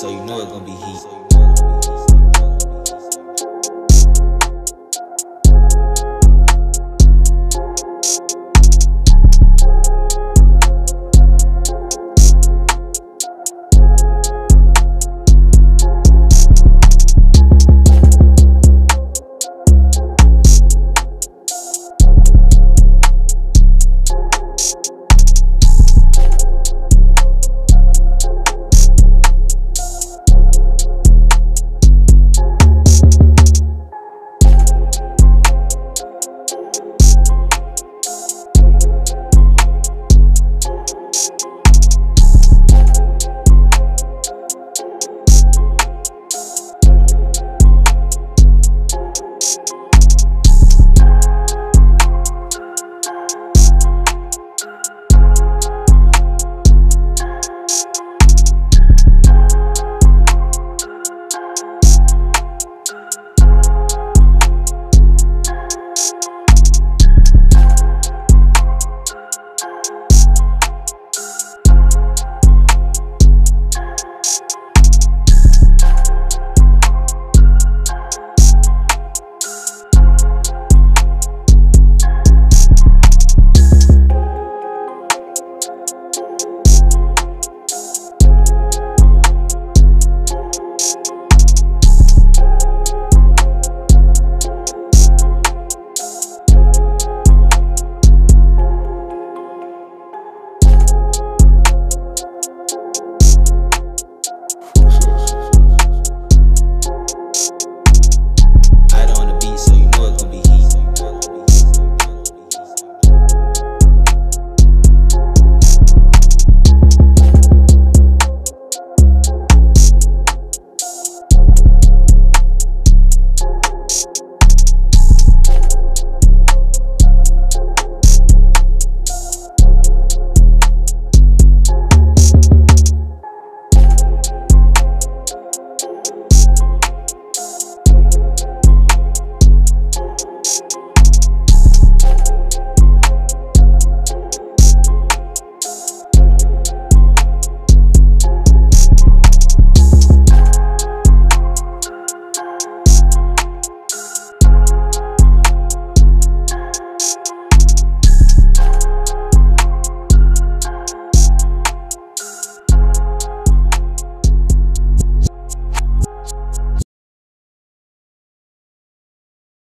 so you know it's gonna be heat.